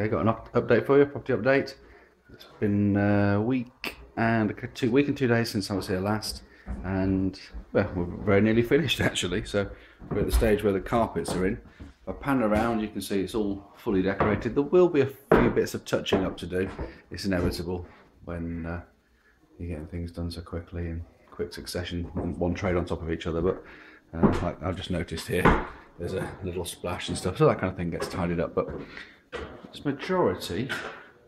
Okay, got an up update for you, property update. It's been a week and two week and two days since I was here last, and well, we're very nearly finished actually. So we're at the stage where the carpets are in. If I pan around, you can see it's all fully decorated. There will be a few bits of touching up to do. It's inevitable when uh, you're getting things done so quickly in quick succession, one trade on top of each other. But uh, like I've just noticed here, there's a little splash and stuff, so that kind of thing gets tidied up. But it's majority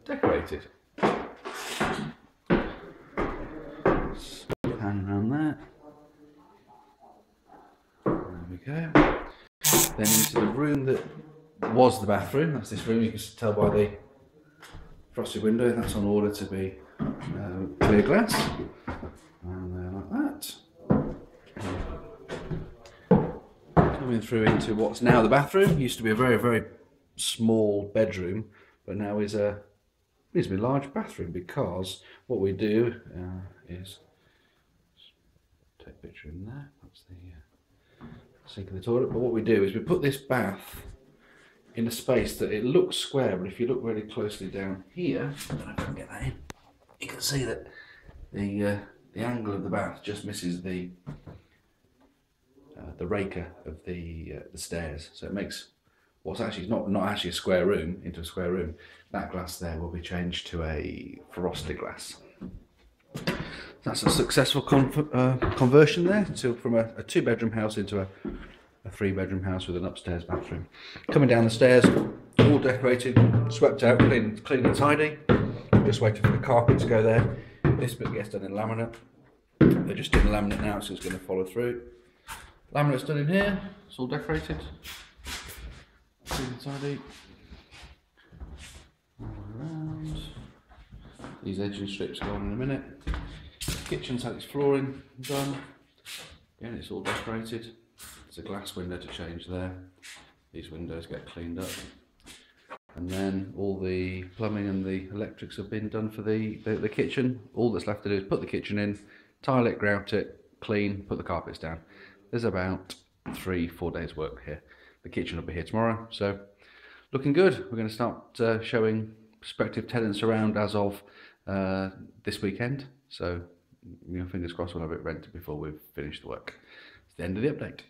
decorated. Pan around there. There we go. Then into the room that was the bathroom. That's this room. You can tell by the frosted window. That's on order to be uh, clear glass. And then like that. Coming through into what's now the bathroom. Used to be a very, very small bedroom, but now is a reasonably large bathroom because what we do uh, is take a picture in there. That's the uh, sink of the toilet. But what we do is we put this bath in a space that it looks square, but if you look really closely down here, I can get that in. You can see that the uh, the angle of the bath just misses the uh, the raker of the uh, the stairs, so it makes what's actually not not actually a square room into a square room. That glass there will be changed to a frosted glass. That's a successful con uh, conversion there to from a, a two bedroom house into a, a three bedroom house with an upstairs bathroom. Coming down the stairs, all decorated, swept out, clean, clean and tidy. Just waiting for the carpet to go there. This bit gets done in laminate. They're just doing laminate now, so it's going to follow through. Laminate's done in here. It's all decorated. And. All around. These edging strips go on in a minute. Kitchen's had its flooring done. Again, it's all decorated. There's a glass window to change there. These windows get cleaned up. And then all the plumbing and the electrics have been done for the, the, the kitchen. All that's left to do is put the kitchen in, tile it, grout it, clean, put the carpets down. There's about three, four days work here. The kitchen will be here tomorrow. So looking good. We're going to start uh, showing prospective tenants around as of uh, this weekend. So you know, fingers crossed we'll have it rented before we've finished the work. It's the end of the update.